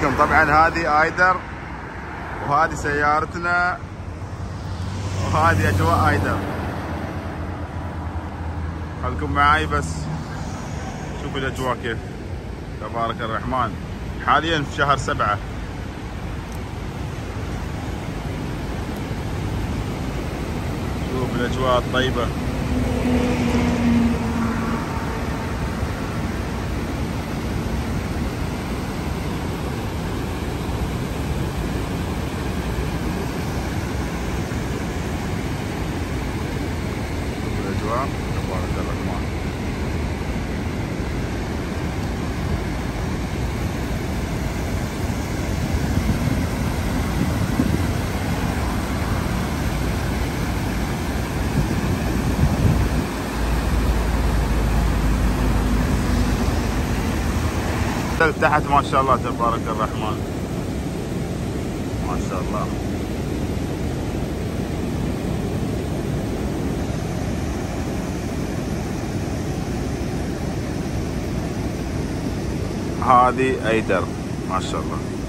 بكم طبعا هذه آيدر وهذه سيارتنا وهذه أجواء آيدر. خلكم معاي بس. شوفوا الأجواء كيف. تبارك الرحمن. حاليا في شهر سبعة. شوف الأجواء الطيبة شوف الاجواء تبارك الرحمن تحت ما شاء الله تبارك الرحمن. ما شاء الله. هذه أيدر ما شاء الله.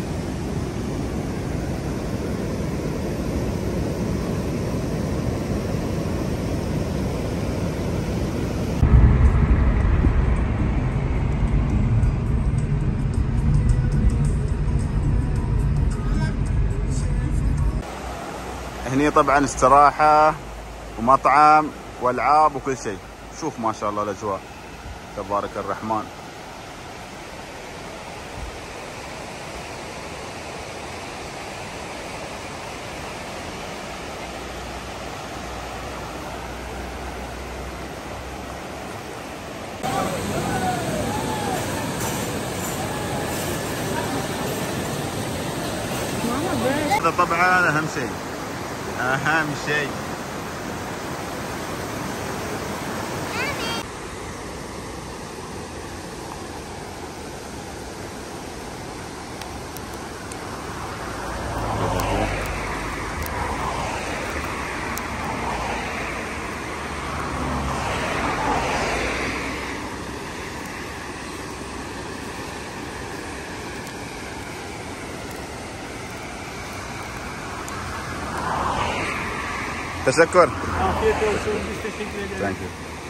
هني طبعا استراحة ومطعم والعاب وكل شيء. شوف ما شاء الله الأجواء. تبارك الرحمن. هذا طبعا أهم شيء. اهم شيء Thank you.